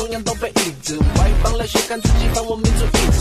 同样都被抑制。外邦来血干自己，犯我民族意志。